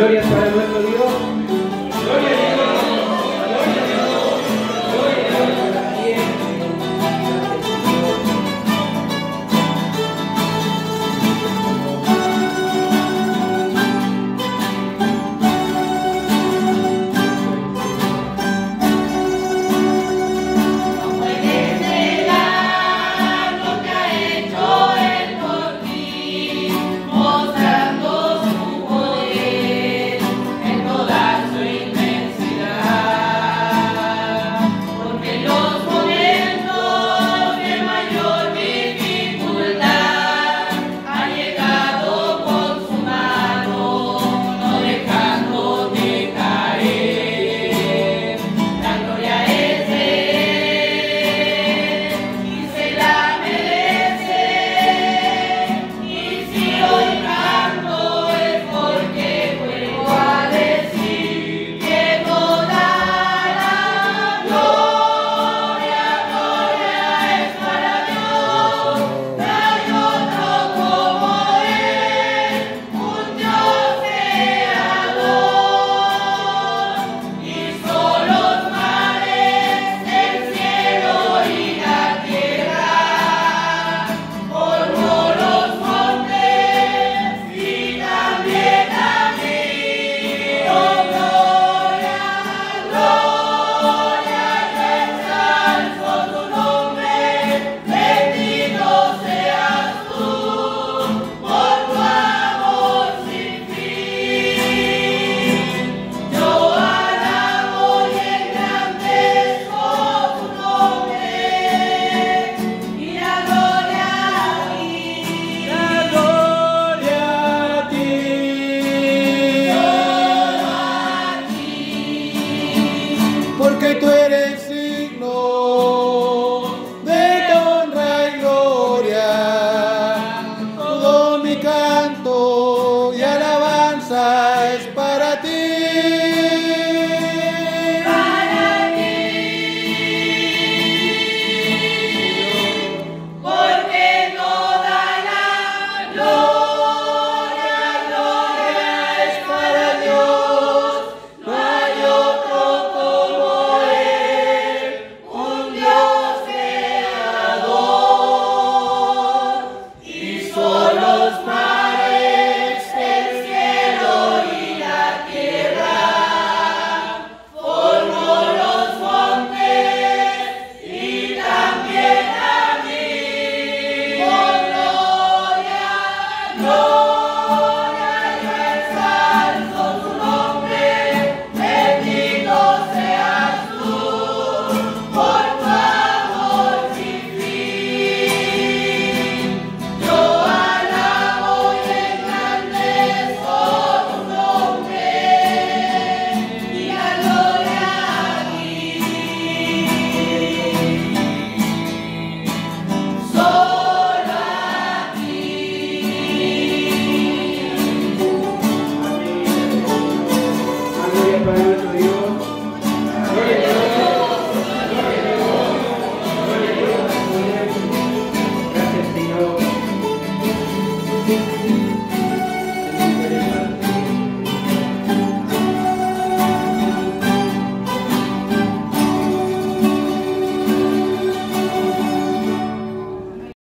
gloria para nuestro Dios. Bye.